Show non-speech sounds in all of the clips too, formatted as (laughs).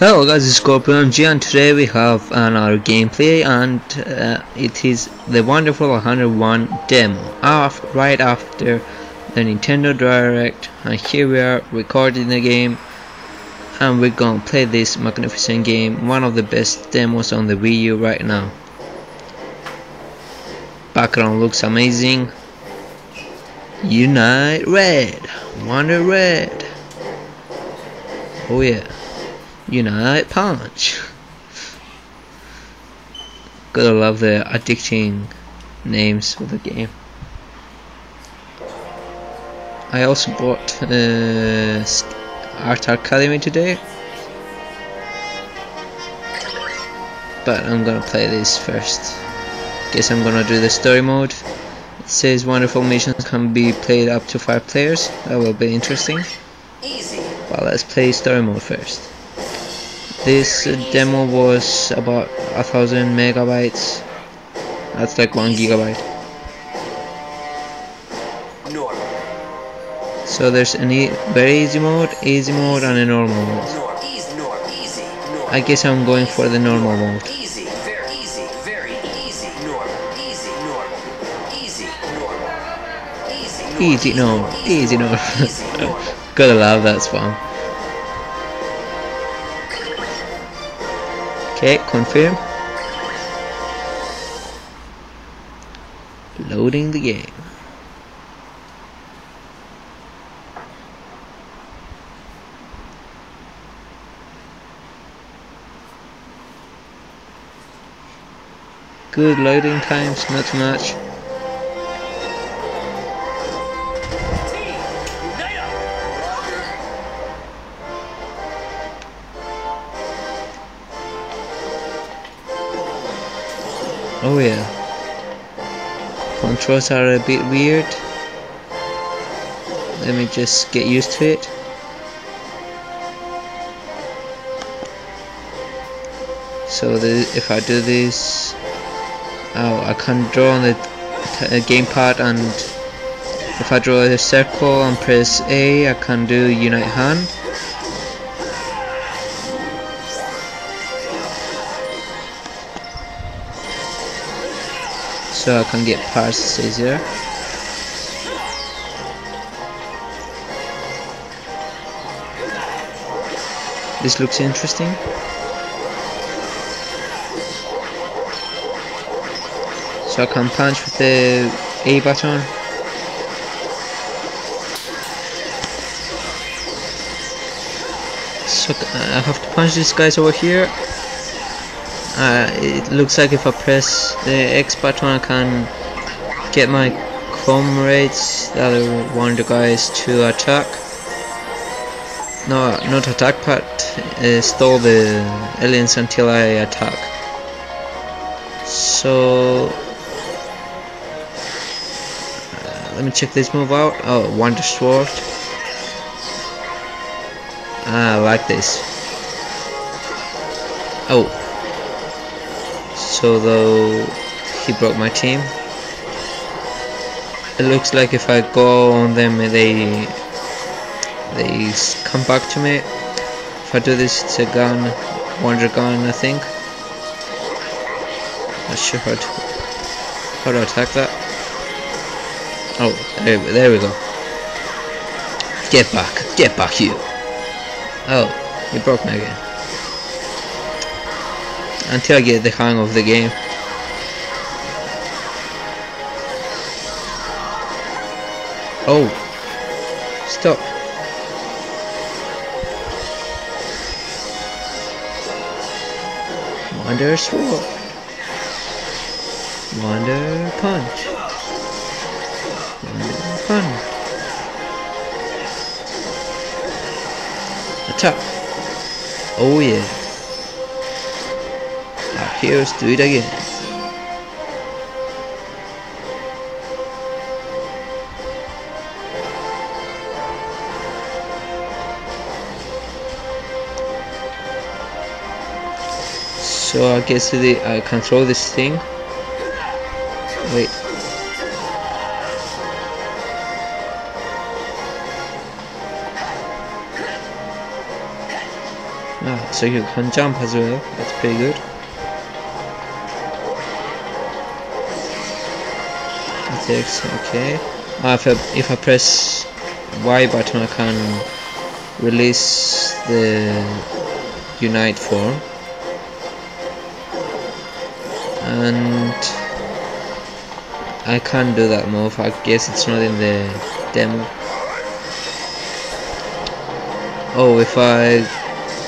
Hello guys, it's Scorpion G and today we have another gameplay and uh, it is the wonderful 101 demo off right after the Nintendo Direct and here we are recording the game and we're gonna play this magnificent game, one of the best demos on the Wii U right now. Background looks amazing. Unite Red, Wonder Red. Oh yeah. Unite Punch. Gotta love the addicting names for the game. I also bought uh, Art Academy today. But I'm gonna play this first. Guess I'm gonna do the story mode. It says wonderful missions can be played up to 5 players. That will be interesting. Easy. But let's play story mode first. This demo was about a thousand megabytes. That's like one gigabyte. So there's an e very easy mode, easy mode, and a normal mode. Norm. Easy. Norm. Easy. Norm. I guess I'm going for the normal mode. Easy no, easy no. (laughs) Gotta love that spawn. Okay, confirm. Loading the game. Good loading times, not much. Oh yeah. Controls are a bit weird. Let me just get used to it. So if I do this, oh, I can draw on the gamepad and if I draw a circle and press A, I can do unite hand. So I can get parts easier. This looks interesting. So I can punch with the A button. So uh, I have to punch these guys over here uh, it looks like if I press the X button I can get my comrades, the other one of the guys to attack. No, not attack but uh, stall the aliens until I attack. So uh, let me check this move out. Oh, Wonder Sword. Ah, I like this. Oh, so though he broke my team. It looks like if I go on them they they come back to me. If I do this it's a gun wonder gun I think. Not sure how to how to attack that. Oh there, there we go. Get back get back you oh he broke me again until I get the hang of the game. Oh, stop. Wonder sword. Wonder punch. Wonder punch. Attack. Oh yeah. Here's do it again. So I guess the I control this thing. Wait. Ah, so you can jump as well. That's pretty good. Attacks, okay. Ah, if I, if I press Y button, I can release the unite form. And I can't do that move. I guess it's not in the demo. Oh, if I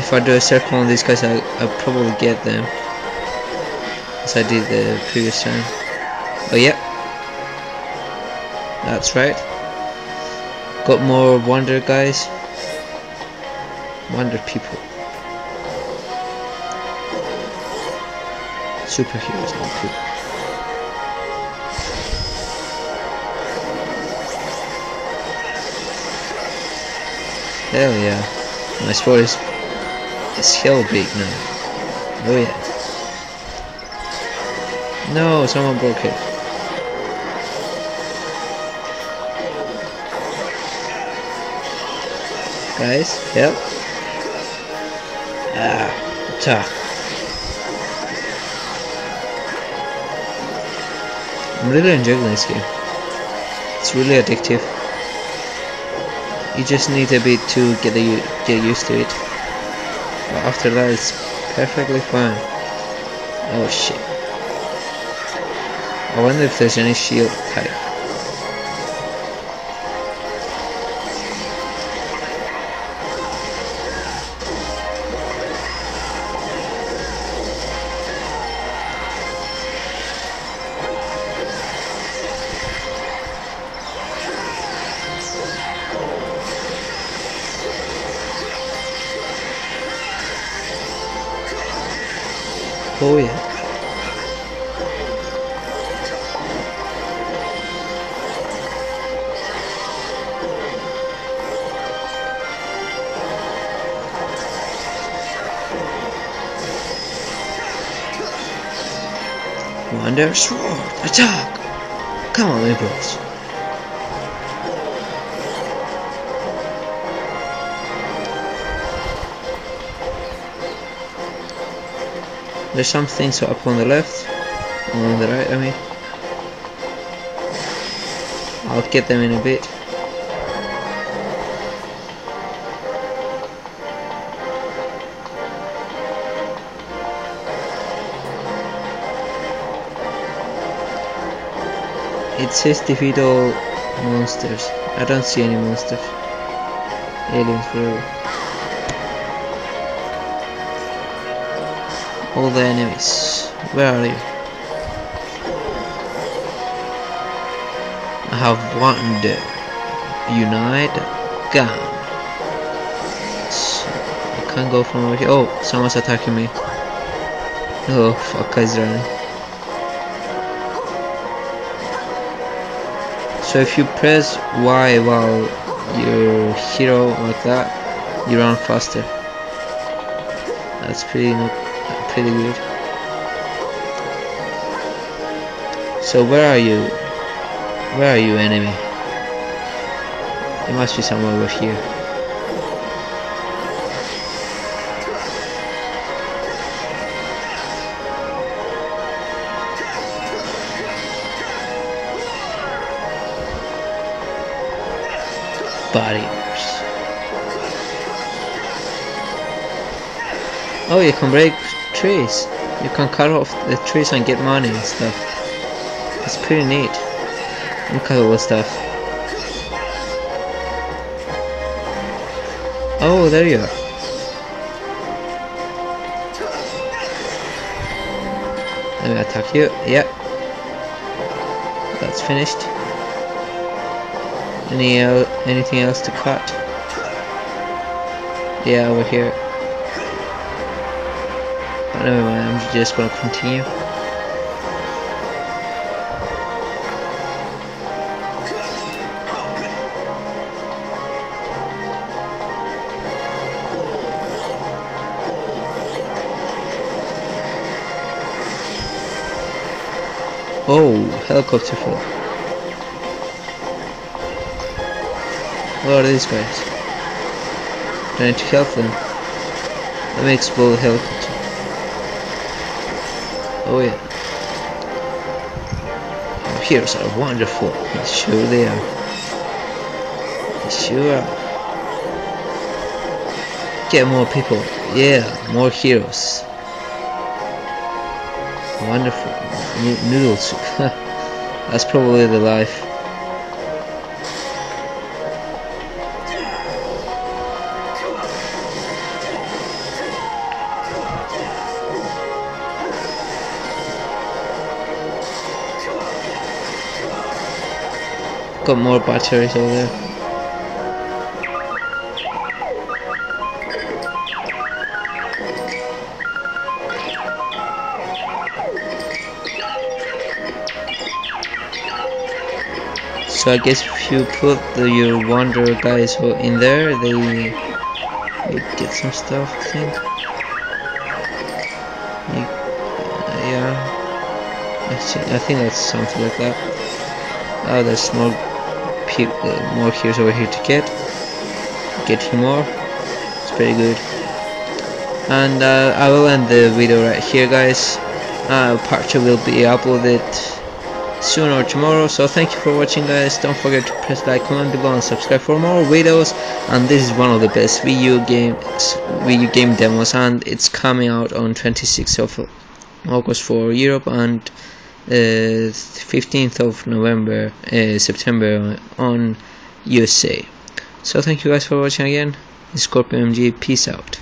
if I do a circle on these guys, I I probably get them, as I did the previous time. That's right. Got more wonder guys, wonder people, superheroes, not people. Hell yeah. My sword is, is hell big now. Oh yeah. No, someone broke it. Guys, help. Ah, attack. I'm really enjoying this game. It's really addictive. You just need a bit to get the, get used to it. But after that, it's perfectly fine. Oh shit. I wonder if there's any shield type. Oh yeah. Wonder Sword, attack! Come on, liberals. There's some things up on the left, on the right, I mean. I'll get them in a bit. It says defeat all monsters. I don't see any monsters. Aliens forever. All the enemies. Where are you? I have one. wonder. Unite. So I can't go from over here. Oh, someone's attacking me. Oh, fuck, he's running. So if you press Y while you're hero like that, you run faster. That's pretty pretty. So where are you? Where are you, enemy? It must be somewhere over here. barriers. Oh, you can break trees. You can cut off the trees and get money and stuff. It's pretty neat. Look at all the stuff. Oh, there you are. Let me attack you. Yep. That's finished. Any uh, anything else to cut? Yeah, over here. Never I'm just gonna continue. Oh, helicopter fall. What are these guys? Trying to help them. that makes bullet hell oh yeah. Heroes are wonderful. Sure they are. Sure. Get more people. Yeah more heroes. Wonderful. Noodle soup (laughs) that's probably the life got more batteries over there. So I guess if you put the, your Wonder guys in there, they, they get some stuff, I think. You, uh, yeah, I, I think that's something like that. Oh, there's more uh, more heroes over here to get. Get him more. It's pretty good. And uh, I will end the video right here guys. Uh, part 2 will be uploaded soon or tomorrow so thank you for watching guys. Don't forget to press like comment below and subscribe for more videos. And this is one of the best video games video game demos and it's coming out on 26th of August for Europe and 15th uh, of November, uh, September on USA. So thank you guys for watching again. Scorpio MG, peace out.